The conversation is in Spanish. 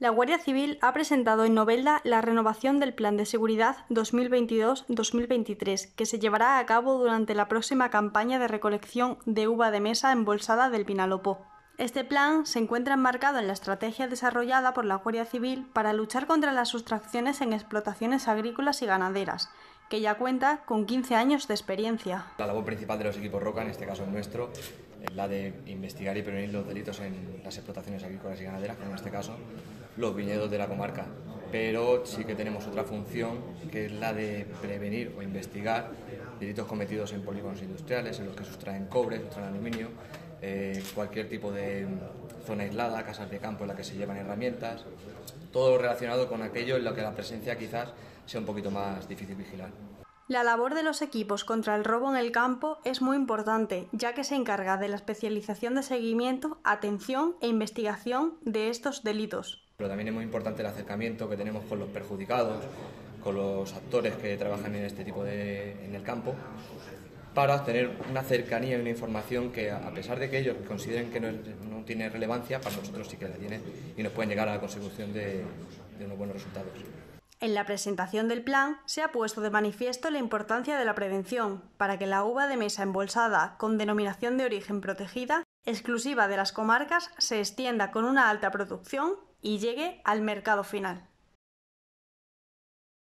La Guardia Civil ha presentado en Novelda la renovación del Plan de Seguridad 2022-2023, que se llevará a cabo durante la próxima campaña de recolección de uva de mesa embolsada del Vinalopó. Este plan se encuentra enmarcado en la estrategia desarrollada por la Guardia Civil para luchar contra las sustracciones en explotaciones agrícolas y ganaderas, que ya cuenta con 15 años de experiencia. La labor principal de los equipos ROCA, en este caso el nuestro, es la de investigar y prevenir los delitos en las explotaciones agrícolas y ganaderas, como en este caso los viñedos de la comarca. Pero sí que tenemos otra función que es la de prevenir o investigar delitos cometidos en polígonos industriales, en los que sustraen cobre, sustraen aluminio, eh, cualquier tipo de zona aislada, casas de campo en las que se llevan herramientas, todo relacionado con aquello en lo que la presencia quizás sea un poquito más difícil vigilar. La labor de los equipos contra el robo en el campo es muy importante, ya que se encarga de la especialización de seguimiento, atención e investigación de estos delitos. Pero también es muy importante el acercamiento que tenemos con los perjudicados, con los actores que trabajan en este tipo de en el campo, para tener una cercanía y una información que, a pesar de que ellos consideren que no, no tiene relevancia, para nosotros sí que la tiene y nos pueden llegar a la consecución de, de unos buenos resultados. En la presentación del plan se ha puesto de manifiesto la importancia de la prevención para que la uva de mesa embolsada con denominación de origen protegida, exclusiva de las comarcas, se extienda con una alta producción y llegue al mercado final.